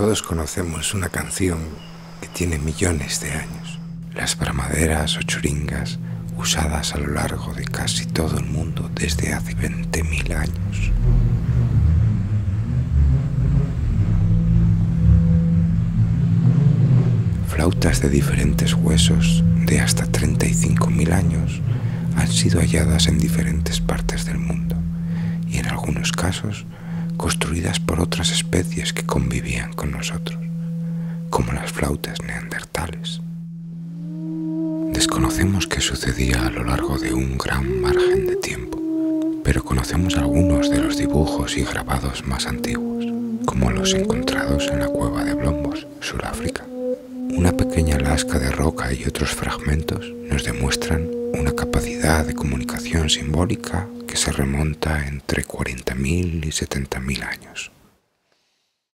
Todos conocemos una canción que tiene millones de años. Las bramaderas o churingas usadas a lo largo de casi todo el mundo desde hace 20.000 años. Flautas de diferentes huesos de hasta 35.000 años han sido halladas en diferentes partes del mundo y en algunos casos construidas por otras especies que convivían con nosotros, como las flautas neandertales. Desconocemos qué sucedía a lo largo de un gran margen de tiempo, pero conocemos algunos de los dibujos y grabados más antiguos, como los encontrados en la cueva de Blombos, Sudáfrica. Una pequeña lasca de roca y otros fragmentos nos demuestran una capacidad de comunicación simbólica que se remonta entre 40.000 y 70.000 años.